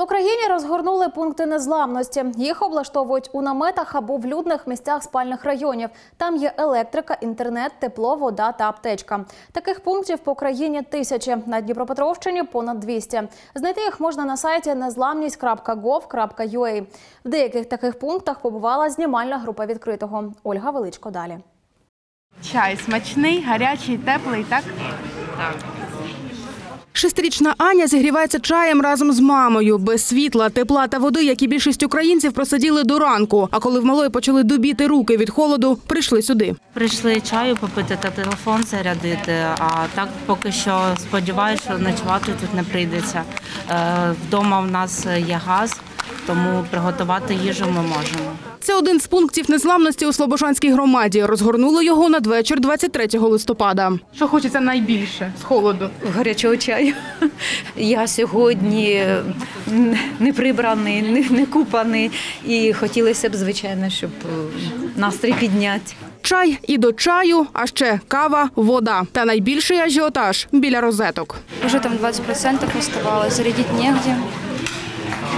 В Україні розгорнули пункти незламності. Їх облаштовують у наметах або в людних місцях спальних районів. Там є електрика, інтернет, тепло, вода та аптечка. Таких пунктів по країні тисячі. На Дніпропетровщині понад 200. Знайти їх можна на сайті незламність.gov.ua. В деяких таких пунктах побувала знімальна група відкритого. Ольга Величко далі. Чай смачний, гарячий, теплий, так? Шестирічна Аня зігрівається чаєм разом з мамою. Без світла, тепла та води, як і більшість українців, просиділи до ранку. А коли в малої почали дубіти руки від холоду, прийшли сюди. Прийшли чаю попити та телефон зарядити. А так поки що сподіваюся, що ночувати тут не прийдеться. Е, Вдома в нас є газ, тому приготувати їжу ми можемо. Це один з пунктів незламності у Слобожанській громаді. Розгорнули його надвечір 23 листопада. Що хочеться найбільше з холоду? гарячого чаю. Я сьогодні не прибраний, не, не купаний. І хотілося б, звичайно, щоб е, настрій підняти. Чай і до чаю, а ще кава, вода. Та найбільший ажіотаж біля розеток. Уже там 20% оставалось, зарядить негде.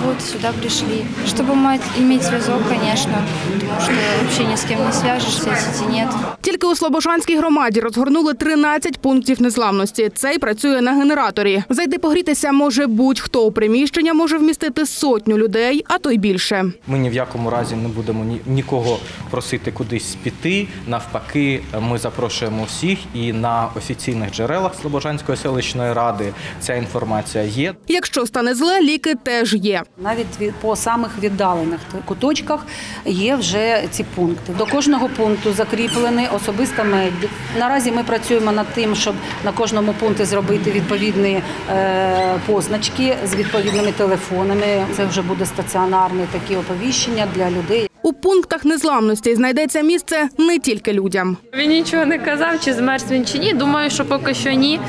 Вот сюда пришли. Чтобы мать- иметь связок, конечно, потому что вообще ни с кем не свяжешься, сети нет. Тільки у Слобожанській громаді розгорнули 13 пунктів незламності. Цей працює на генераторі. Зайти погрітися може будь-хто. У приміщення може вмістити сотню людей, а то й більше. Ми ні в якому разі не будемо ні, нікого просити кудись піти. Навпаки, ми запрошуємо всіх і на офіційних джерелах Слобожанської селищної ради ця інформація є. Якщо стане зле, ліки теж є. Навіть по самих віддалених куточках є вже ці пункти. До кожного пункту закріплений особиста медик. Наразі ми працюємо над тим, щоб на кожному пункті зробити відповідні е, позначки з відповідними телефонами. Це вже буде стаціонарне такі оповіщення для людей. У пунктах незламності знайдеться місце не тільки людям. Він нічого не казав, чи змерз він чи ні. Думаю, що поки що ні.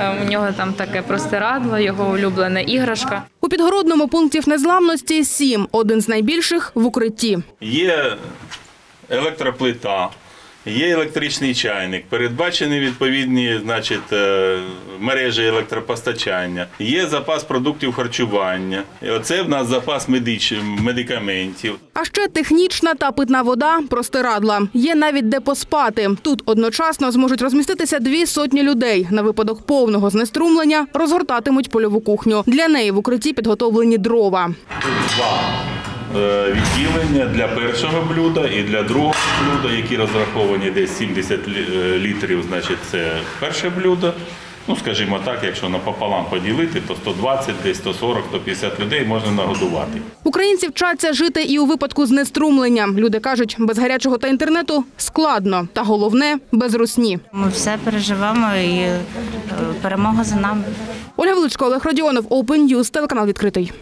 Е, У нього там таке простирадло, його улюблена іграшка. У підгородному пунктів незламності сім, один з найбільших в укритті. Є електроплита, є електричний чайник, передбачені відповідні значить, е, мережі електропостачання, є запас продуктів харчування. І Оце в нас запас медич... медикаментів. А ще технічна та питна вода, простирадла. Є навіть де поспати. Тут одночасно зможуть розміститися дві сотні людей. На випадок повного знеструмлення розгортатимуть польову кухню. Для неї в укритті підготовлені дрова. Тут два відділення для першого блюда і для другого блюда, які розраховані десь 70 е, літрів, значить це перше блюдо. Ну, скажімо так, якщо напополам поділити, то 120, десь 140, 150 людей можна нагодувати. Українці вчаться жити і у випадку знеструмлення. Люди кажуть, без гарячого та інтернету складно. Та головне без русні. Ми все переживемо і е, перемога за нами. Ольга Величко, Олег Родіонов, Open News, телеканал відкритий.